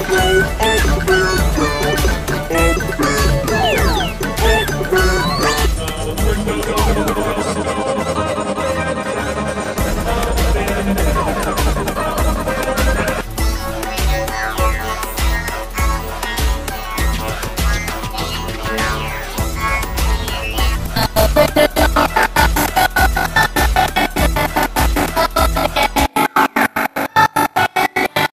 Explode! Explode!